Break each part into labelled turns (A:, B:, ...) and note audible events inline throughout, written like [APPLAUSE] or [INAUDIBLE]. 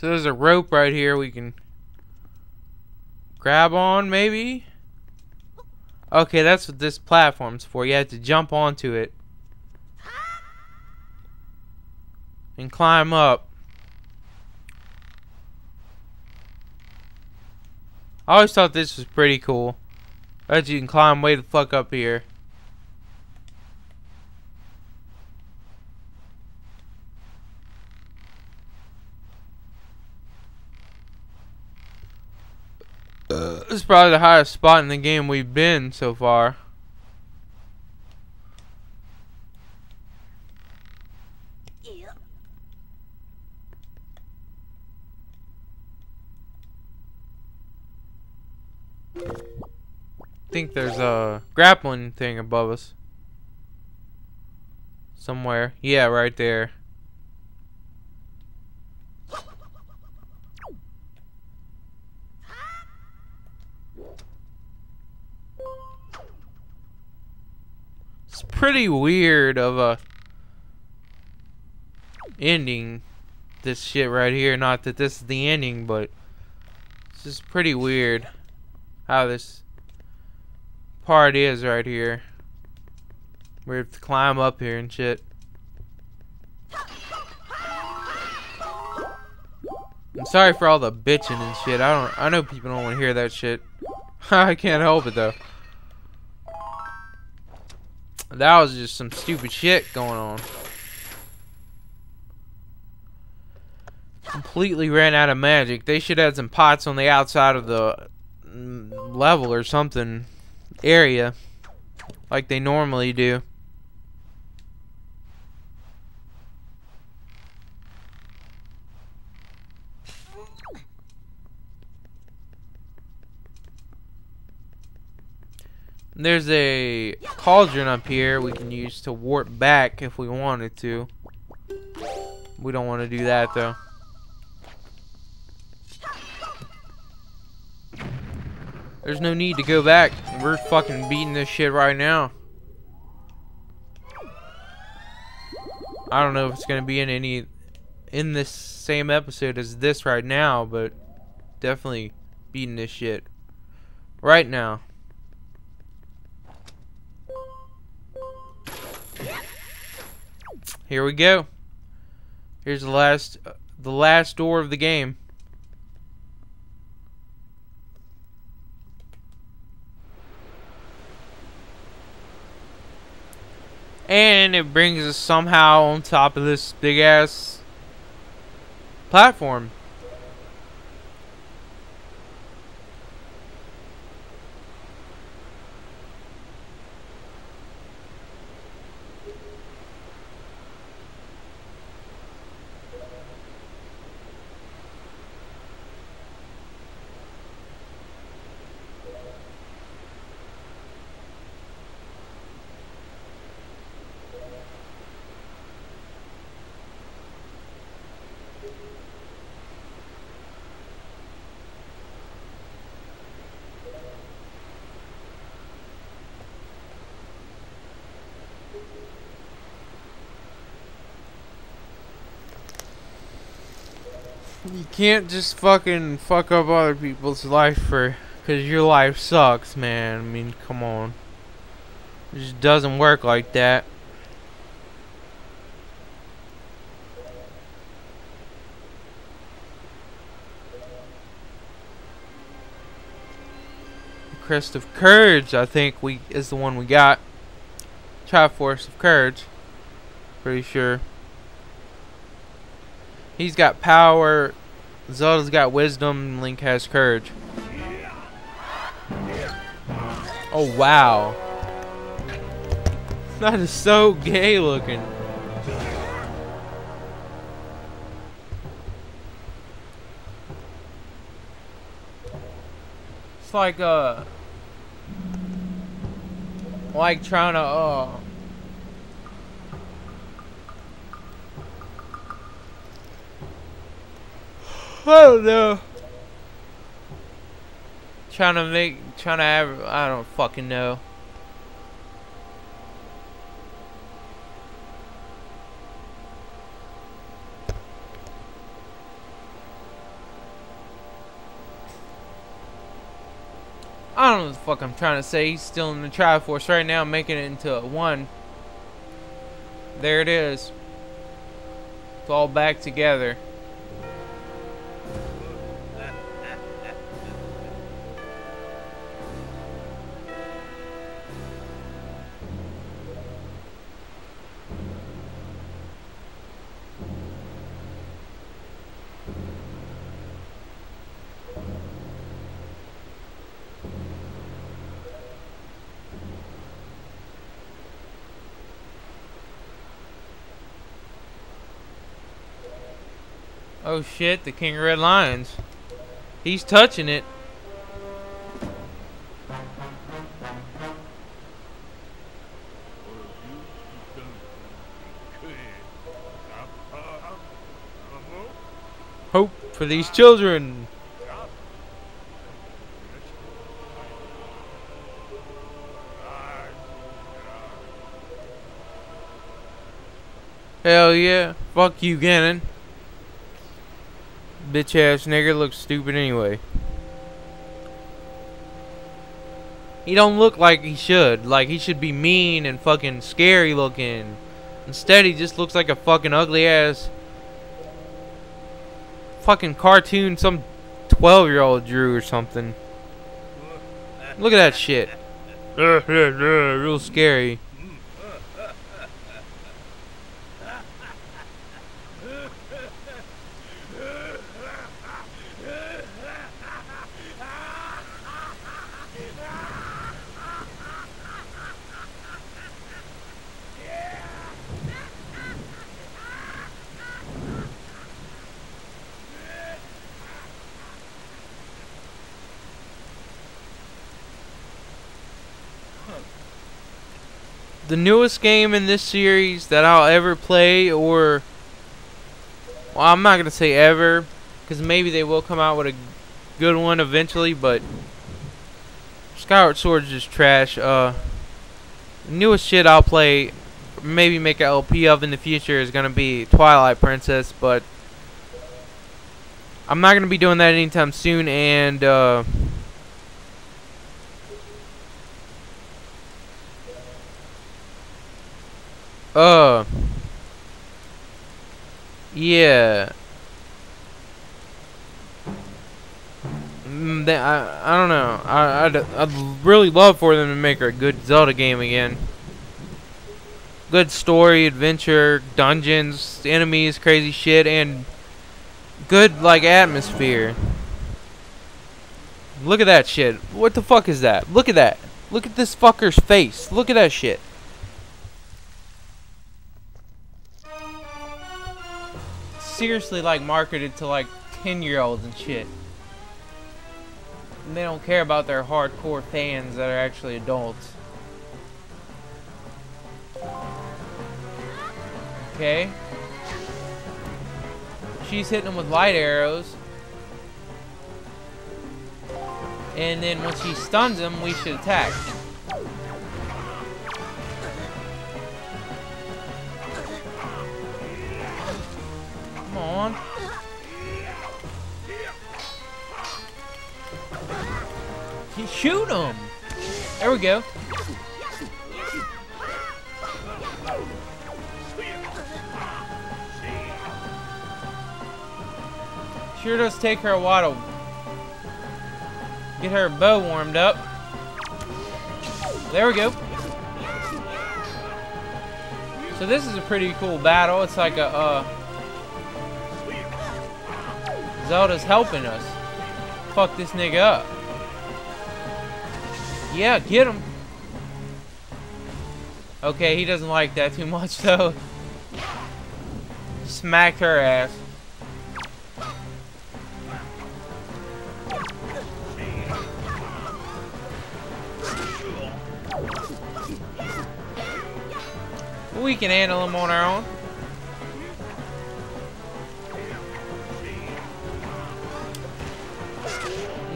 A: So there's a rope right here we can grab on, maybe? Okay, that's what this platform's for. You have to jump onto it. And climb up. I always thought this was pretty cool. That you can climb way the fuck up here. Uh, this is probably the highest spot in the game we've been so far. I think there's a grappling thing above us. Somewhere. Yeah, right there. It's pretty weird of a ending this shit right here. Not that this is the ending, but it's just pretty weird how this part is right here. We have to climb up here and shit. I'm sorry for all the bitching and shit. I don't I know people don't want to hear that shit. [LAUGHS] I can't help it though. That was just some stupid shit going on. Completely ran out of magic. They should have some pots on the outside of the mm, level or something area like they normally do. There's a cauldron up here we can use to warp back if we wanted to. We don't want to do that though. There's no need to go back. We're fucking beating this shit right now. I don't know if it's gonna be in any in this same episode as this right now, but definitely beating this shit right now. Here we go. Here's the last uh, the last door of the game. And it brings us somehow on top of this big ass platform. You can't just fucking fuck up other people's life for because your life sucks, man. I mean, come on. It just doesn't work like that. Crest of Courage, I think we is the one we got. Triforce of Courage. Pretty sure. He's got power. Zelda's got wisdom. Link has courage. Oh, wow. That is so gay looking. It's like, uh... Like trying to, uh... I don't know. Trying to make, trying to have, I don't fucking know. I don't know what the fuck I'm trying to say. He's still in the Triforce right now, making it into a one. There it is. It's all back together. Oh shit, the King of Red Lions. He's touching it. Hope for these children. Hell yeah. Fuck you, Ganon bitch ass nigger looks stupid anyway. He don't look like he should. Like he should be mean and fucking scary looking. Instead he just looks like a fucking ugly ass fucking cartoon some 12 year old drew or something. Look at that shit. [LAUGHS] Real scary. The newest game in this series that I'll ever play, or well, I'm not gonna say ever, because maybe they will come out with a good one eventually. But Skyward Sword is just trash. Uh, newest shit I'll play, maybe make an LP of in the future is gonna be Twilight Princess, but I'm not gonna be doing that anytime soon, and uh. Uh. Yeah. Mm, they, I, I don't know. I, I'd, I'd really love for them to make a good Zelda game again. Good story, adventure, dungeons, enemies, crazy shit, and good, like, atmosphere. Look at that shit. What the fuck is that? Look at that. Look at this fucker's face. Look at that shit. Seriously like marketed to like 10 year olds and shit. And they don't care about their hardcore fans that are actually adults. Okay. She's hitting them with light arrows. And then when she stuns them, we should attack. Shoot him! There we go. Sure does take her a while to get her bow warmed up. There we go. So this is a pretty cool battle. It's like a, uh, Zelda's helping us. Fuck this nigga up. Yeah, get him. Okay, he doesn't like that too much [LAUGHS] though. Smacked her ass. We can handle him on our own.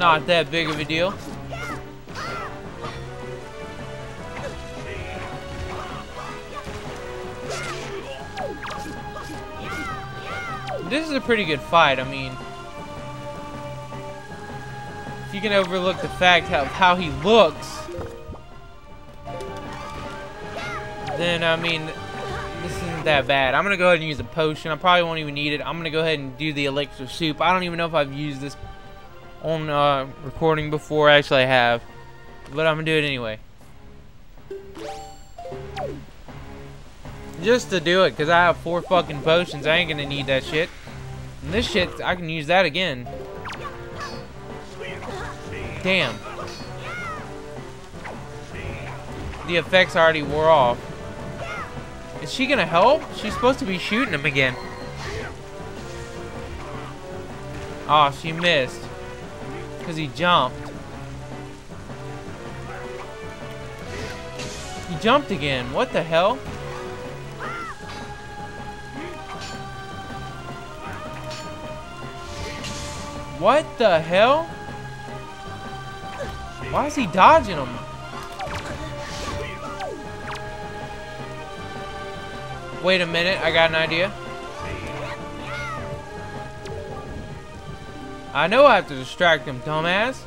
A: not that big of a deal. This is a pretty good fight, I mean. If you can overlook the fact of how he looks, then I mean, this isn't that bad. I'm gonna go ahead and use a potion. I probably won't even need it. I'm gonna go ahead and do the elixir soup. I don't even know if I've used this on uh, recording before. Actually, I have, but I'm gonna do it anyway. Just to do it, because I have four fucking potions. I ain't gonna need that shit. And this shit, I can use that again. Damn. The effects already wore off. Is she gonna help? She's supposed to be shooting him again. Oh, she missed. Because he jumped. He jumped again. What the hell? What the hell? Why is he dodging him? Wait a minute, I got an idea. I know I have to distract him, dumbass.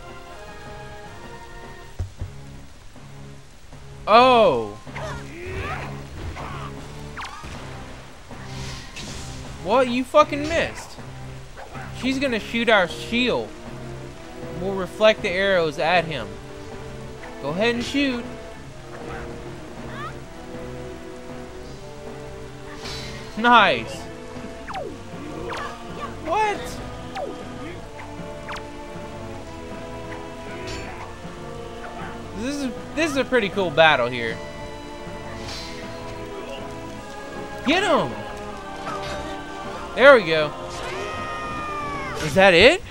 A: Oh. What? You fucking missed. She's gonna shoot our shield. We'll reflect the arrows at him. Go ahead and shoot. Nice. What? This is this is a pretty cool battle here. Get him! There we go. Is that it?